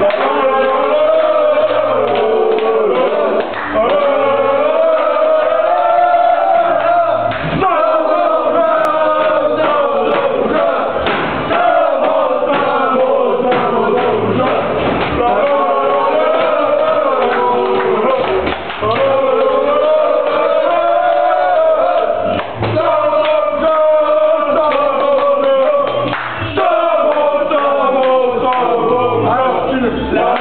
Woo! Love.